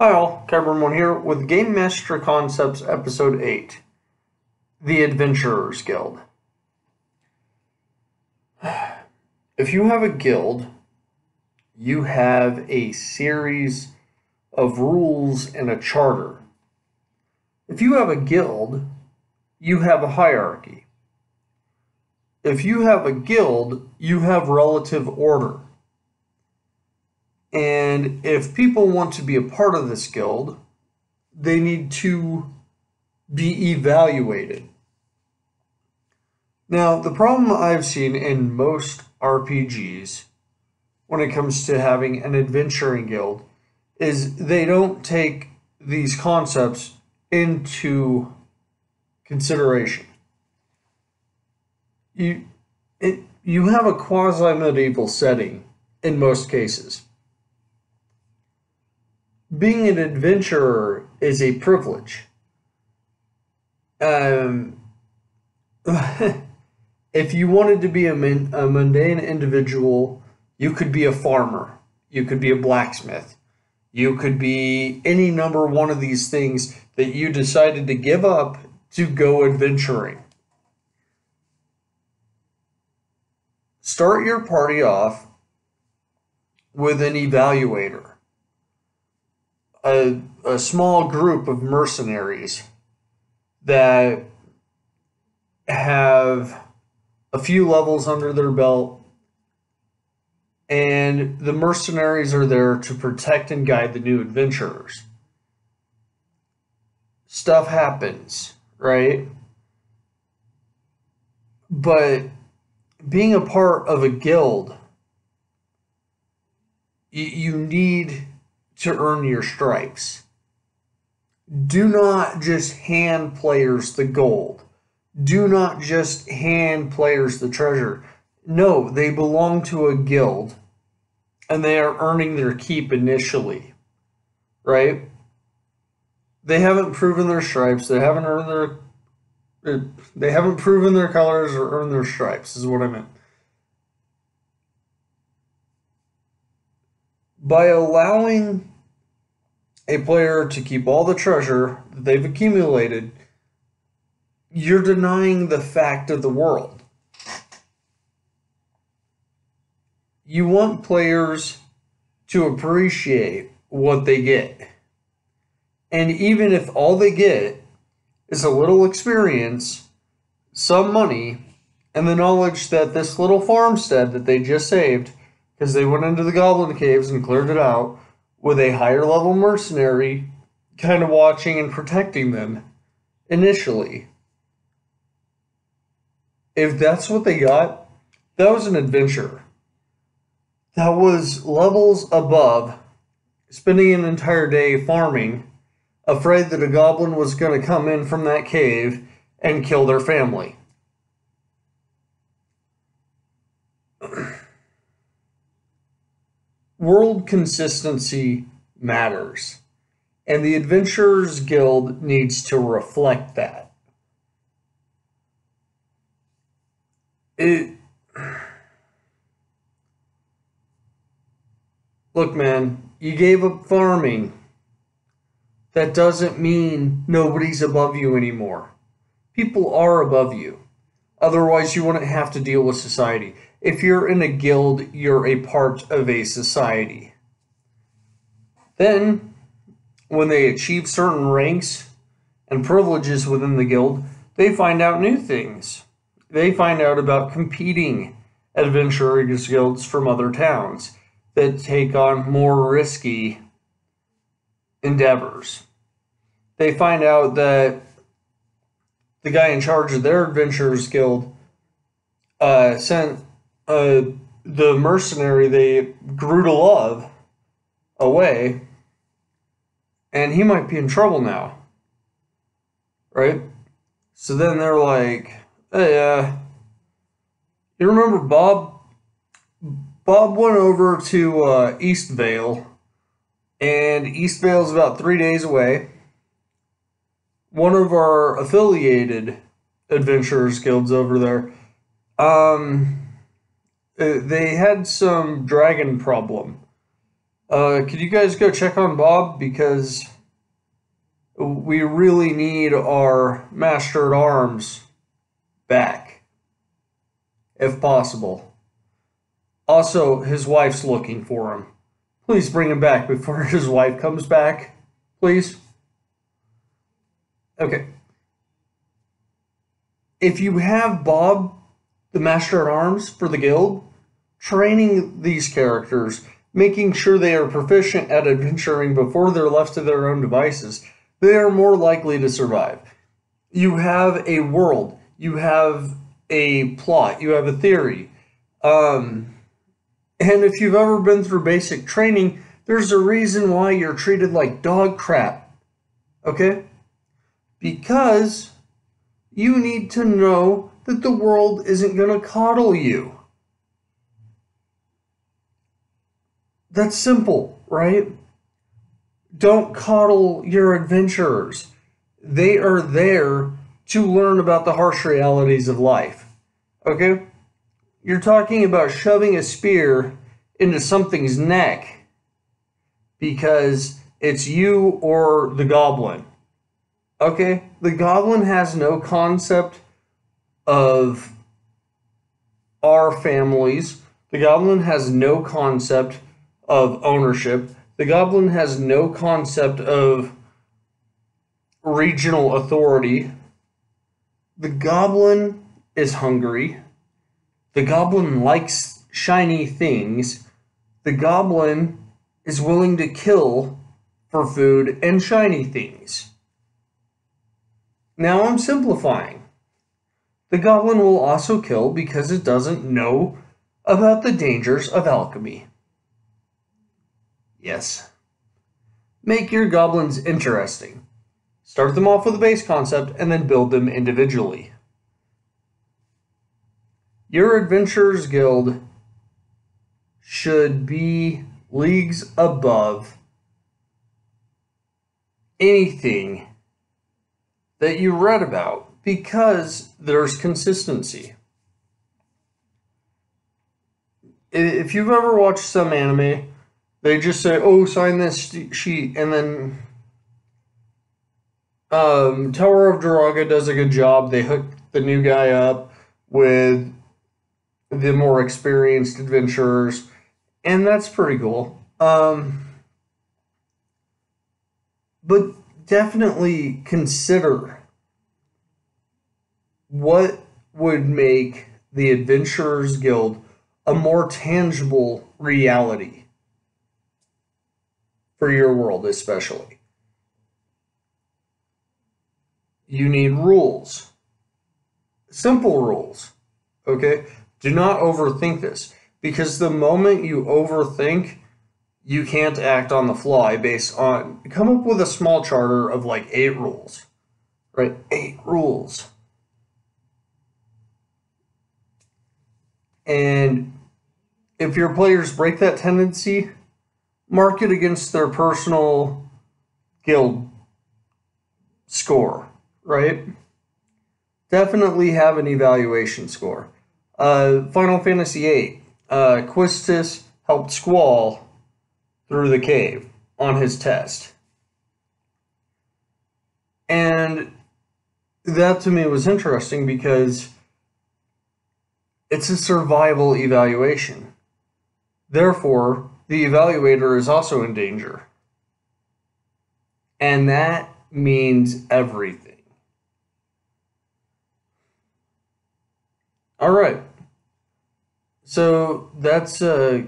Hi all, Cybrim1 here with Game Master Concepts Episode 8 The Adventurers Guild. If you have a guild, you have a series of rules and a charter. If you have a guild, you have a hierarchy. If you have a guild, you have relative order. And if people want to be a part of this guild, they need to be evaluated. Now, the problem I've seen in most RPGs when it comes to having an adventuring guild is they don't take these concepts into consideration. You it you have a quasi medieval setting in most cases being an adventurer is a privilege. Um, if you wanted to be a, a mundane individual, you could be a farmer, you could be a blacksmith, you could be any number one of these things that you decided to give up to go adventuring. Start your party off with an evaluator a, a small group of mercenaries that have a few levels under their belt and the mercenaries are there to protect and guide the new adventurers. Stuff happens, right? But being a part of a guild, you, you need to earn your stripes. Do not just hand players the gold. Do not just hand players the treasure. No, they belong to a guild and they are earning their keep initially. Right? They haven't proven their stripes. They haven't earned their they haven't proven their colors or earned their stripes is what I meant. By allowing a player to keep all the treasure that they've accumulated, you're denying the fact of the world. You want players to appreciate what they get. And even if all they get is a little experience, some money, and the knowledge that this little farmstead that they just saved, because they went into the goblin caves and cleared it out, with a higher level mercenary kind of watching and protecting them initially. If that's what they got, that was an adventure. That was levels above spending an entire day farming, afraid that a goblin was going to come in from that cave and kill their family. World consistency matters. And the Adventurers Guild needs to reflect that. It. Look, man, you gave up farming. That doesn't mean nobody's above you anymore. People are above you. Otherwise, you wouldn't have to deal with society. If you're in a guild, you're a part of a society. Then, when they achieve certain ranks and privileges within the guild, they find out new things. They find out about competing adventurers guilds from other towns that take on more risky endeavors. They find out that the guy in charge of their adventurers guild uh, sent uh, the mercenary they grew to love away, and he might be in trouble now. Right? So then they're like, hey, uh, you remember Bob? Bob went over to uh, Eastvale, and Eastvale's about three days away. One of our affiliated adventurers guilds over there, um, uh, they had some dragon problem Uh, could you guys go check on Bob because we really need our master at arms back, if possible. Also, his wife's looking for him. Please bring him back before his wife comes back, please. Okay. If you have Bob, the Master at Arms for the guild, training these characters, making sure they are proficient at adventuring before they're left to their own devices, they are more likely to survive. You have a world, you have a plot, you have a theory. Um, and if you've ever been through basic training, there's a reason why you're treated like dog crap. Okay? Because you need to know that the world isn't going to coddle you. That's simple, right? Don't coddle your adventurers. They are there to learn about the harsh realities of life. Okay? You're talking about shoving a spear into something's neck because it's you or the goblin. Okay? The goblin has no concept of our families. The goblin has no concept of ownership. The goblin has no concept of regional authority. The goblin is hungry. The goblin likes shiny things. The goblin is willing to kill for food and shiny things. Now I'm simplifying. The goblin will also kill because it doesn't know about the dangers of alchemy. Yes. Make your goblins interesting. Start them off with a base concept and then build them individually. Your Adventurers Guild should be leagues above anything that you read about because there's consistency. If you've ever watched some anime, they just say, "Oh, sign this sheet," and then um, Tower of Druaga does a good job. They hook the new guy up with the more experienced adventurers, and that's pretty cool. Um, but definitely consider what would make the Adventurers Guild a more tangible reality for your world, especially. You need rules, simple rules. Okay? Do not overthink this because the moment you overthink, you can't act on the fly based on come up with a small charter of like eight rules. Right? Eight rules. And if your players break that tendency, mark it against their personal guild score, right? Definitely have an evaluation score. Uh, Final Fantasy VIII, uh, Quistis helped Squall through the cave on his test. And that to me was interesting because it's a survival evaluation. Therefore, the evaluator is also in danger. And that means everything. All right. So that's uh,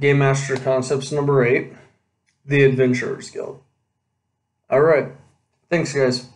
Game Master Concepts number eight, The Adventurers Guild. All right. Thanks, guys.